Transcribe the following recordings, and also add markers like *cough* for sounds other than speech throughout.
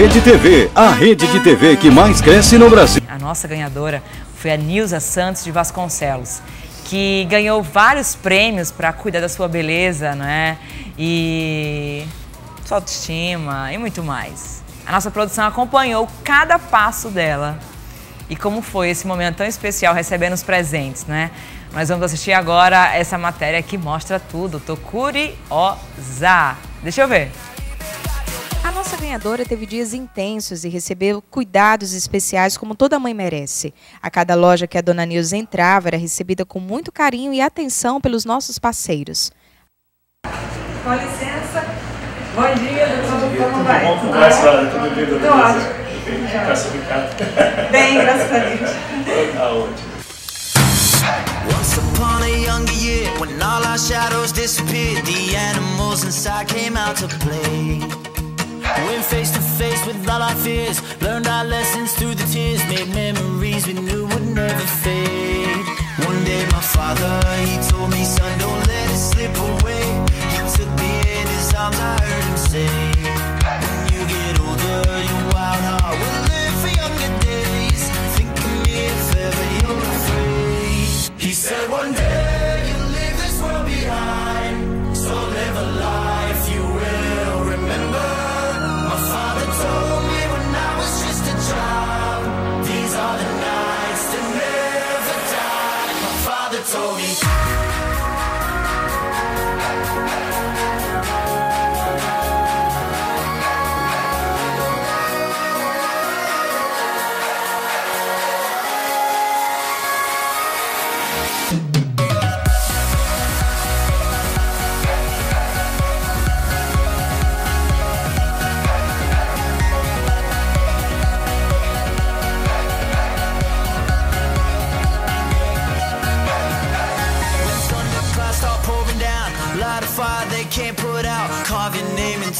Rede TV, a rede de TV que mais cresce no Brasil. A nossa ganhadora foi a Nilza Santos de Vasconcelos, que ganhou vários prêmios para cuidar da sua beleza, né? E sua autoestima e muito mais. A nossa produção acompanhou cada passo dela e como foi esse momento tão especial recebendo os presentes, né? Nós vamos assistir agora essa matéria que mostra tudo. Tô curiosa. Deixa eu ver. A nossa ganhadora teve dias intensos e recebeu cuidados especiais como toda mãe merece. A cada loja que a dona Nilza entrava era recebida com muito carinho e atenção pelos nossos parceiros. Com licença. Bom dia, doutor. Como vai? Bom, como vai, senhora? Tudo bem, doutor? Tudo ótimo. Tá classificado. *laughs* Bem, graças a Deus. Tá ótimo. Once upon a younger year, when all our shadows disappeared, the animals inside came out to play. Went face to face with all our fears, learned our lessons through the tears, made memories we knew would never fade. One day my father, he told me, son, don't let it slip away. He took me in his arms, I heard him say, told me.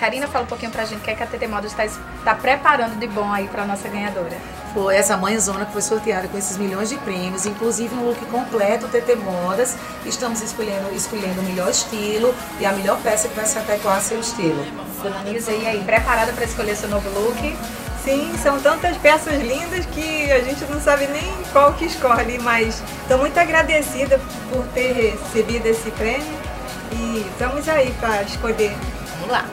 Karina, fala um pouquinho pra gente o que, é que a TT Modas está tá preparando de bom aí pra nossa ganhadora. Foi essa mãezona que foi sorteada com esses milhões de prêmios, inclusive um look completo TT Modas. Estamos escolhendo, escolhendo o melhor estilo e a melhor peça que vai se adequar ao seu estilo. Dona Nilza, e aí, preparada para escolher seu novo look? Sim, são tantas peças lindas que a gente não sabe nem qual que escolhe, mas estou muito agradecida por ter recebido esse prêmio e estamos aí para escolher. Vamos lá.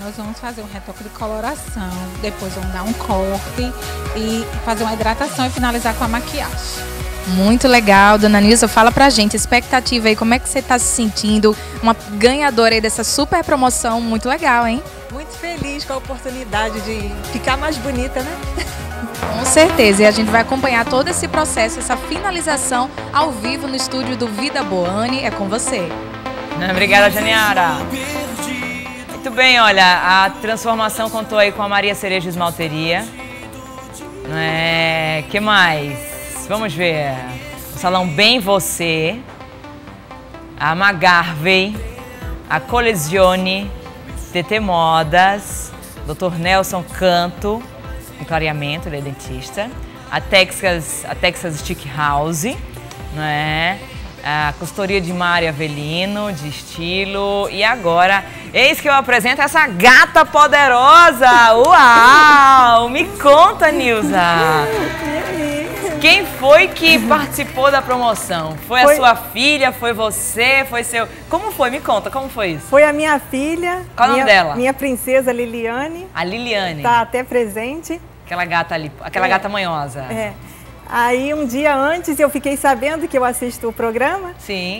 Nós vamos fazer um retoque de coloração, depois vamos dar um corte e fazer uma hidratação e finalizar com a maquiagem. Muito legal, dona Nilza. Fala pra gente, expectativa aí, como é que você tá se sentindo? Uma ganhadora aí dessa super promoção, muito legal, hein? Muito feliz com a oportunidade de ficar mais bonita, né? *laughs* Com certeza. E a gente vai acompanhar todo esse processo, essa finalização ao vivo no estúdio do Vida Boane. É com você. Obrigada, Janiara. Muito bem, olha, a transformação contou aí com a Maria Cereja Esmalteria. É, que mais? Vamos ver. O Salão Bem Você, a Magarvey, a Colesione, TT Modas, Dr. Nelson Canto, em clareamento, ele é dentista, a Texas, a Texas Stick House, não é? A consultoria de Mária Avelino, de estilo. E agora, eis que eu apresento essa gata poderosa! Uau! Me conta, Nilza! Quem foi que participou da promoção? Foi, Foi- a sua filha? Foi você? Foi seu. Como foi? Me conta, como foi isso? Foi a minha filha. Qual o nome minha, dela? Minha princesa Liliane. A Liliane. Está até presente. Aquela gata ali, aquela É. gata manhosa. É. Aí um dia antes eu fiquei sabendo que eu assisto o programa. Sim.